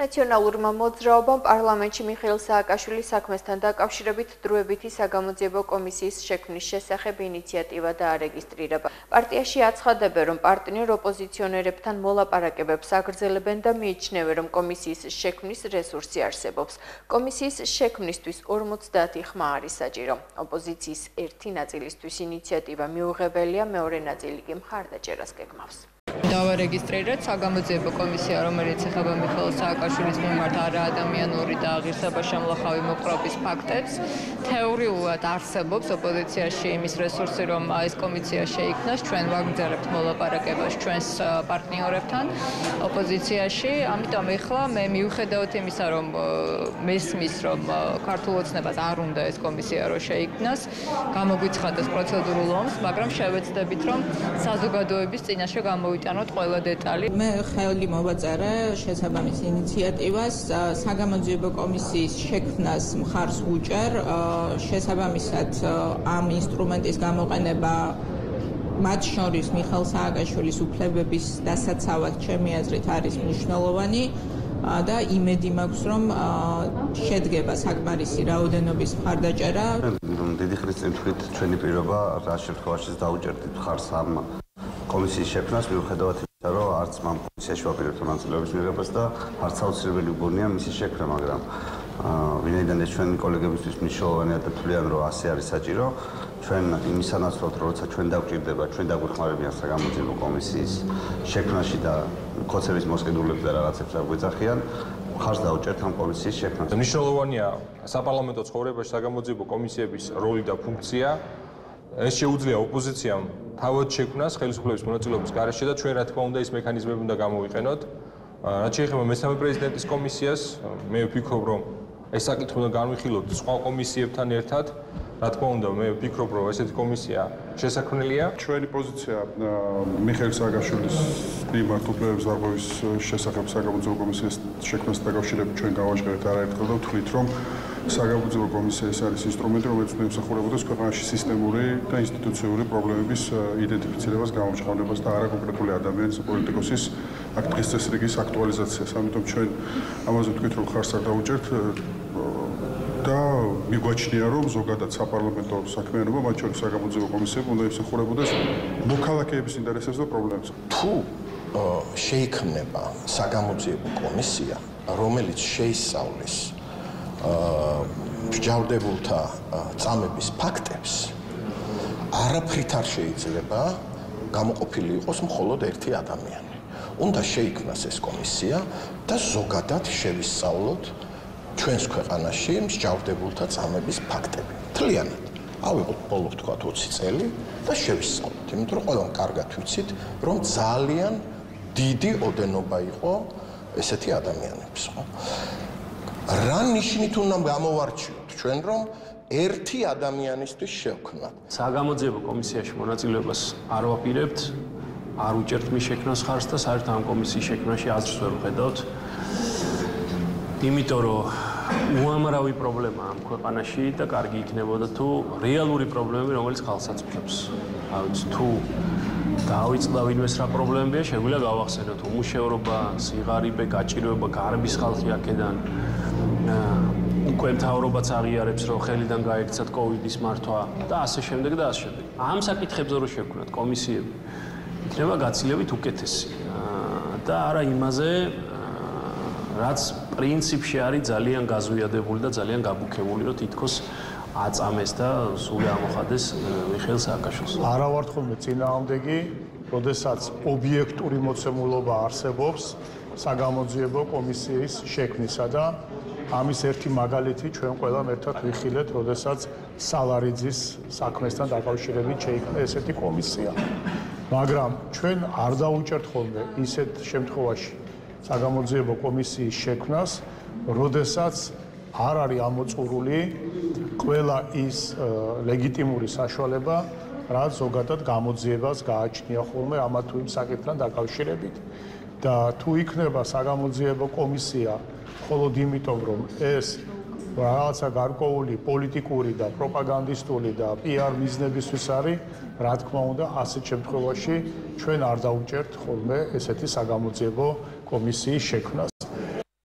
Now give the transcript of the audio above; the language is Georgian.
ნაციონალურმა მოძრაობამ პარლამენტში მიხეილ სააკაშვილის საქმესთან დაკავშირებით დროებითი საგამოძიებო კომისიის შექმნის შესახებ ინიციატივა დაარეგისტრირება. პარტიაში აცხადებენ, რომ პარტნიორ ოპოზიციონერებთან მოლაპარაკებებს აგრძელებენ და მიიჩნევენ, რომ კომისიის შექმნის რესურსი არსებობს. კომისიის შექმნისთვის 50 ხმა არის საჭირო. ოპოზიციის ერთი ნაწილისთვის ინიციატივა მიუღებელია, მეორე ნაწილი კი მხარდაჭერას გეგმავს. დავარეგისტრირეთ საგამოძიებო კომისია, რომელიც ეხება მიხეილ სააკაშვილის მიმართ არაადამიანური და აღირსება შემლახავი მოპყრობის ფაქტებს. თეორიულად არსებობს ოპოზიციაში იმის რესურსი, რომ ეს კომისია შეიქმნას, ჩვენ ვაგრძელებთ მოლაპარაკებას ჩვენს პარტნიორებთან ოპოზიციაში. ამიტომ ეხლა მე მიუხედავთ იმისა, რომ მესმის, რომ ქართულ ოცნებას არ უნდა ეს კომისია რო შეიქმნას, გამოგვიცხადეს პროცედურულ ომს, მაგრამ შევეცდებით, რომ საზოგადოების წინაშე გამოვიდეთ გავიტანოთ ყველა დეტალი. მე ხელი მოვაწერე შესაბამის ინიციატივას საგამოძიებო კომისიის შექმნას მხარს უჭერ შესაბამისად ამ ინსტრუმენტის გამოყენება მათ შორის მიხელ სააკაშვილის უფლებების დასაცავად ჩემი აზრით არის მნიშვნელოვანი და იმედი მაქვს რომ შედგება საკმარისი რაოდენობის მხარდაჭერა. დიდი ხნის წინ თქვით ჩვენი პირობა რა შემთხვევაშიც დაუჭერდით ხარს ამ კომისიის შექმნას მიუხედავად იმისა, რომ არც მან კომისიაში ვაპირებთ მონაწილეობის მიღებას და არც აუცილებელი გონია მისი შექმნა, მაგრამ ვინაიდან ეს ჩვენი კოლეგებისთვის მნიშვნელოვანია და თვლიან, რომ ასე არის საჭირო, ჩვენ იმისანაცვლოდ, როცა ჩვენ დაგვჭირდება, ჩვენ დაგვეხმარებიან საგამოძიებო კომისიის შექმნაში და კოცების მოსყიდულებს და რაღაცებს აგვეძახიან, ხარს დაუჭერთ ამ კომისიის შექმნას. მნიშვნელოვანია საპარლამენტო ცხოვრებაში საგამოძიებო კომისიების როლი და ფუნქცია. ეს შეუძლია ოპოზიციამ თავად შექმნას ხელისუფლების მონაწილეობის გარეშე და ჩვენ რა თქმა უნდა ის მექანიზმები უნდა გამოვიყენოთ. რაც შეეხება მესამე პრეზიდენტის კომისიას, მე ვფიქრობ, რომ ეს საკითხი უნდა განვიხილოთ სხვა კომისიებთან ერთად. რა თქმა უნდა, მე ვფიქრობ, რომ ესეთი კომისია შესაქმნელია. ჩვენი პოზიცია მიხეილ სააკაშვილის მიმართ უფლებების დარღვევის შესახებ საგამოძიებო კომისიის შექმნას დაკავშირებით ჩვენ გავაჟღერეთ არაერთხელ და ვთვლით, რომ საგამოძიებო კომისია ეს არის ინსტრუმენტი, რომელიც უნდა იმსახურებოდეს ქვეყანაში სისტემური და ინსტიტუციური პრობლემების იდენტიფიცირებას, გამოჩხავნებას და არა კონკრეტული ადამიანის პოლიტიკოსის აქ დღის წესრიგის აქტუალიზაციას. ამიტომ ჩვენ ამაზე ვთქვით, რომ ხარს არ დაუჭერთ და მიგვაჩნია, რომ ზოგადად საპარლამენტო საქმიანობა, მათ შორის საგამოძიებო კომისიები უნდა იმსახურებოდეს მოქალაქეების ინტერესებს და პრობლემებს. თუ შეიქმნება საგამოძიებო კომისია, რომელიც შეისწავლის მსჯავრდებულთა წამების ფაქტებს არაფრით არ შეიძლება გამოყოფილი იყოს მხოლოდ ერთი ადამიანი. უნდა შეიქმნას ეს კომისია და ზოგადად შევისწავლოთ ჩვენს ქვეყანაში მსჯავრდებულთა წამების ფაქტები. თლიანად. ავიღოთ ბოლო თქვა 20 წელი და შევისწავლოთ, იმიტომ რომ ყველამ კარგად ვიცით, რომ ძალიან დიდი ოდენობა იყო ესეთი ადამიანების, ხო? რა ნიშნით უნდა გამოვარჩიოთ ჩვენ რომ ერთი ადამიანისთვის შევქმნათ? საგამოძიებო კომისიაში მონაწილეობას არ ვაპირებთ არ უჭერთ მის შექმნას ხარს და საერთოდ ამ კომისიის შექმნაში აზრს ვერ ვხედავთ. იმიტომ რომ უამრავი პრობლემა ამ ქვეყანაში და კარგი იქნებოდა თუ რეალური პრობლემები რომელიც ხალხს აწუხებს ავიც თუ დავიწყდა ვინმეს რა პრობლემებია შეგვიძლია გავახსენოთ უმუშევრობა სიღარიბე გაჭირვება გარბის ხალხი აქედან უკვე მთავრობაც აღიარებს, რომ ხელიდან გაიქცათ კოვიდის მართვა და ასე შემდეგ და ასე შემდეგ. ამ საკითხებზე რო შევქვნათ კომისიები, იქნება გაცილებით უკეთესი. და არა იმაზე, რაც პრინციპში არის ძალიან გაზვიადებული და ძალიან გაბუქებული, რომ თითქოს აწამეს და სულ ამოხადეს მიხეილ სააკაშვილს. არა ვარ თქო წინააღმდეგი, როდესაც ობიექტური მოცემულობა არსებობს საგამოძიებო კომისიის შექმნისა და ამის ერთი მაგალითი ჩვენ ყველამ ერთად ვიხილეთ, როდესაც სალარიძის საქმესთან დაკავშირებით შეიქმნა ესეთი კომისია. მაგრამ ჩვენ არ დაუჭერთ ხოლმე ისეთ შემთხვევაში საგამოძიებო კომისიის შექმნას, როდესაც არ არის ამოწურული ყველა ის ლეგიტიმური საშუალება, რაც ზოგადად გამოძიებას გააჩნია ხოლმე ამა თუ იმ საკითხთან დაკავშირებით. და თუ იქნება საგამოძიებო კომისია მხოლოდ იმიტომ, რომ ეს რაღაცა გარკვეული პოლიტიკური და პროპაგანდისტული და PR მიზნებისთვის არის, რა თქმა უნდა, ასეთ შემთხვევაში ჩვენ არ დაუჭერთ ხოლმე ესეთი საგამოძიებო კომისიის შექმნას.